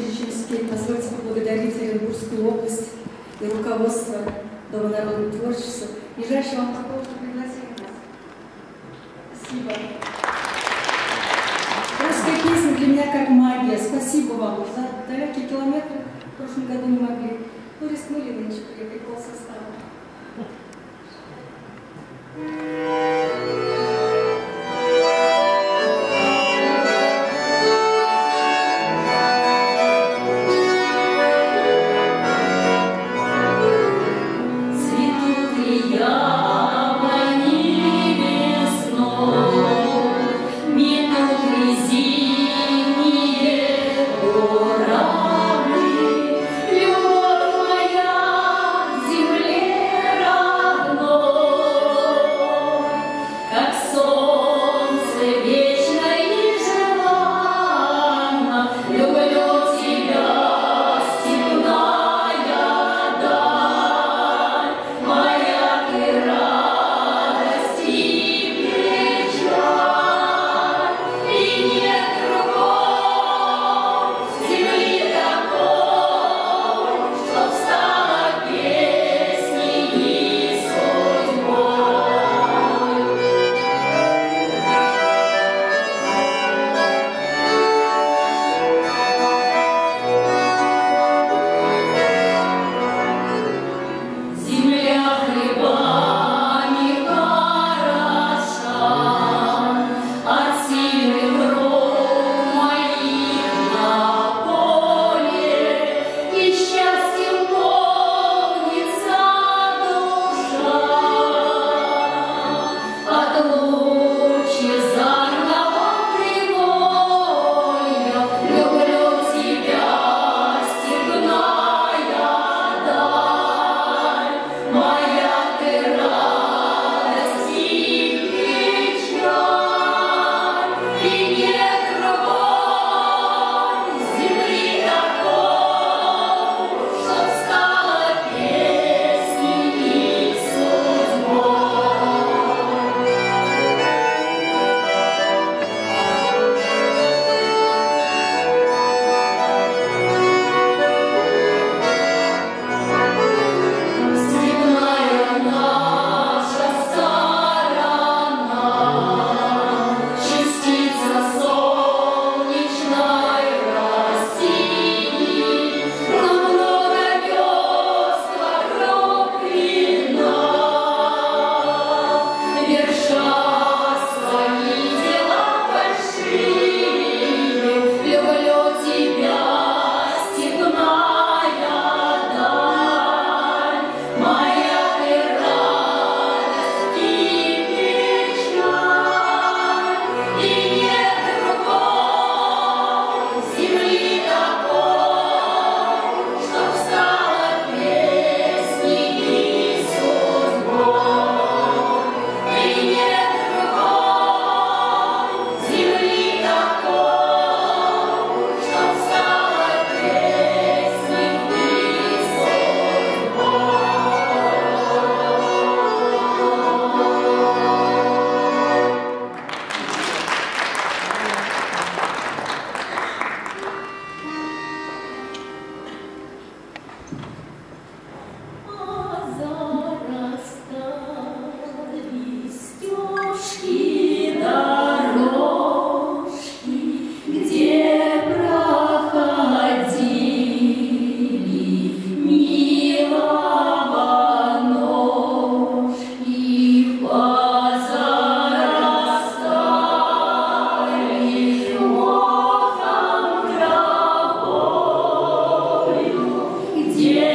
спеть, позвольте поблагодарить Оренбургскую область и руководство Дома народного творчества. Ближайший вам такого, что пригласили нас. Спасибо. Русская песня для меня как магия. Спасибо вам. За далекие километры в прошлом году не могли. Ну, рискнули нынче приехать пол состава. Цветут Yeah.